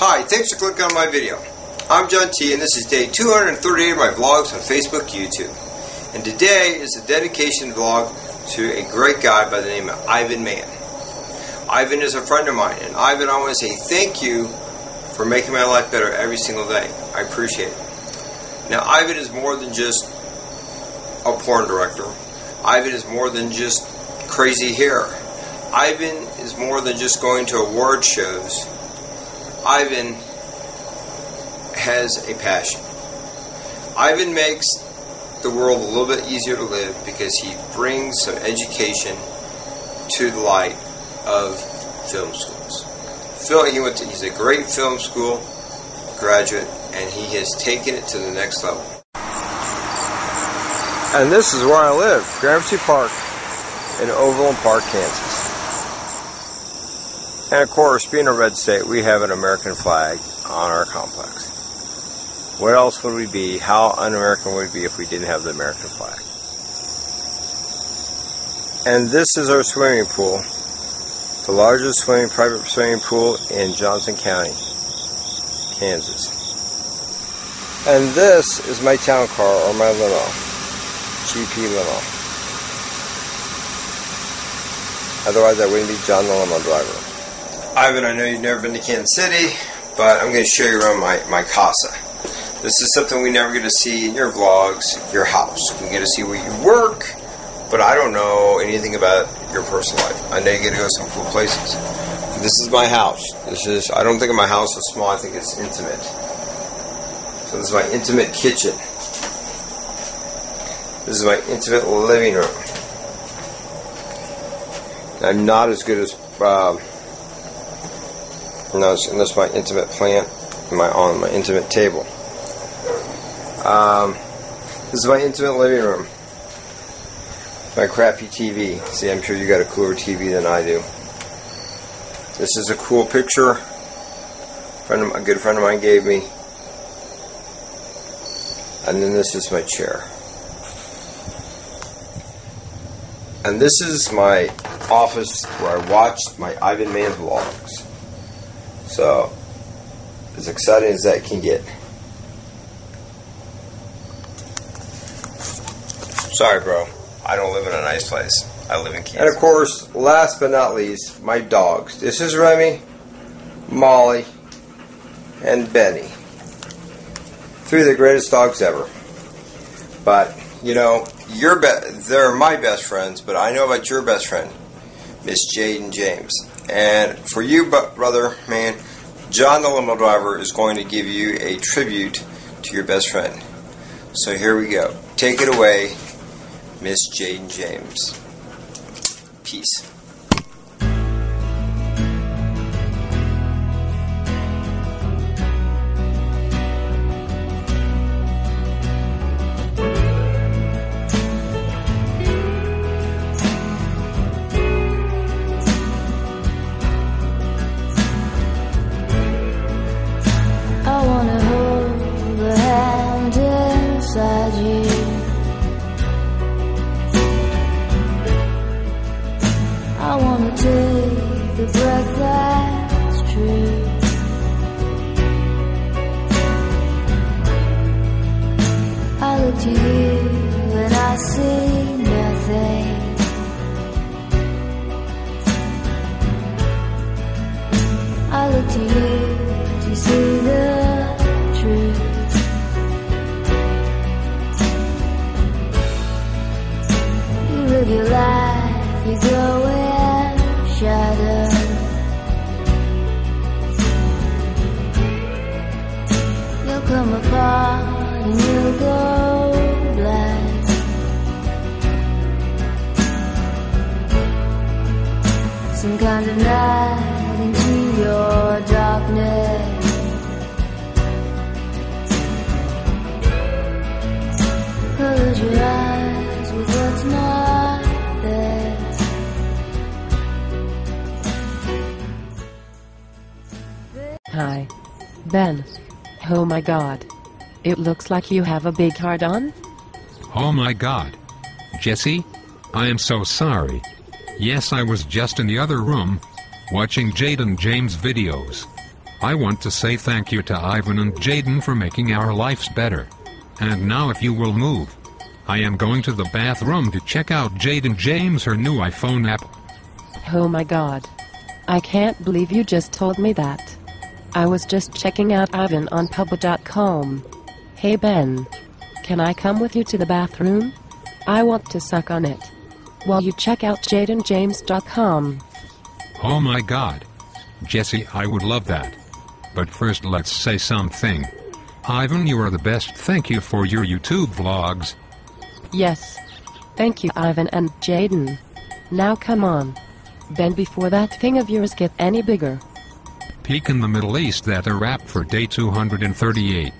Hi, thanks for clicking on my video. I'm John T, and this is day 238 of my vlogs on Facebook, YouTube. And today is a dedication vlog to a great guy by the name of Ivan Mann. Ivan is a friend of mine, and Ivan, I want to say thank you for making my life better every single day. I appreciate it. Now, Ivan is more than just a porn director. Ivan is more than just crazy hair. Ivan is more than just going to award shows. Ivan has a passion. Ivan makes the world a little bit easier to live because he brings some education to the light of film schools. Phil, he went to, he's a great film school graduate, and he has taken it to the next level. And this is where I live, Gramercy Park in Overland Park, Kansas. And of course, being a red state, we have an American flag on our complex. What else would we be? How un-American would we be if we didn't have the American flag? And this is our swimming pool, the largest swimming private swimming pool in Johnson County, Kansas. And this is my town car or my limo, GP limo. Otherwise, I wouldn't be John the limo driver. Ivan, I know you've never been to Kansas City, but I'm going to show you around my, my casa. This is something we never get to see in your vlogs, your house. We get to see where you work, but I don't know anything about your personal life. I know you get to go to some cool places. This is my house. This is, I don't think of my house as small, I think it's intimate. So this is my intimate kitchen. This is my intimate living room. I'm not as good as um, and that's, and that's my intimate plant, my on my intimate table. Um, this is my intimate living room. My crappy TV. See, I'm sure you got a cooler TV than I do. This is a cool picture. A friend of, a good friend of mine gave me. And then this is my chair. And this is my office where I watched my Ivan Mann vlogs. So, as exciting as that can get. Sorry, bro. I don't live in a nice place. I live in Kansas. And of course, last but not least, my dogs. This is Remy, Molly, and Benny. Three of the greatest dogs ever. But, you know, your be- they're my best friends, but I know about your best friend, Miss Jayden James. And for you, brother, man, John the limo driver is going to give you a tribute to your best friend. So here we go. Take it away, Miss Jayden James. Peace. The breath that's true. I look to you and I see nothing. I look to you Some kind of night into your darkness. Close your eyes with what's not there. Hi. Ben. Oh my god. It looks like you have a big heart on? Oh my god. Jesse, I am so sorry. Yes, I was just in the other room watching Jayden James videos. I want to say thank you to Ivan and Jayden for making our lives better. And now if you will move. I am going to the bathroom to check out Jayden James her new iPhone app. Oh my god. I can't believe you just told me that. I was just checking out Ivan on puba.com. Hey Ben. Can I come with you to the bathroom? I want to suck on it. While you check out jaydenjames.com. Oh my god. Jesse, I would love that. But first let's say something. Ivan, you are the best. Thank you for your YouTube vlogs. Yes. Thank you, Ivan and Jayden. Now come on. Bend before that thing of yours get any bigger. Peak in the Middle East that a wrap for day 238.